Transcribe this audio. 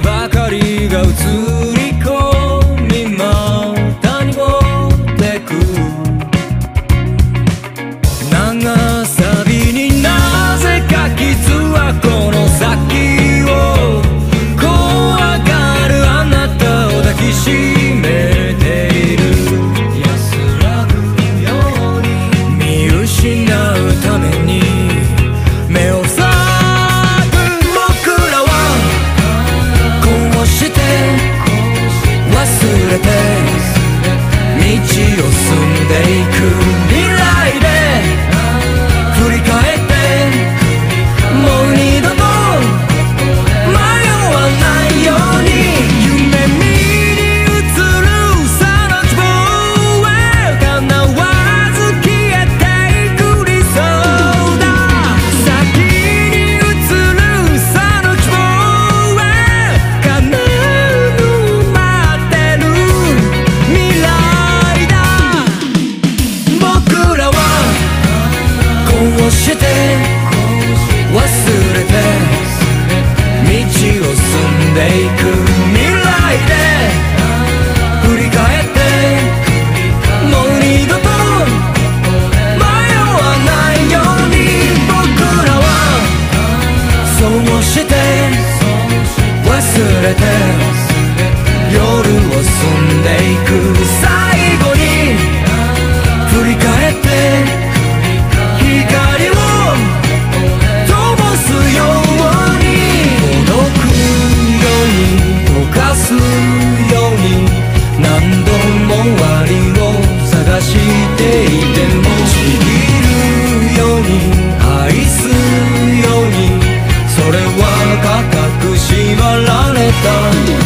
ばかりが映る忘れて道を進んでいく。未来で振り返ってもう二度と迷わないように。僕らはそうして忘れて夜を進んでいく。最 done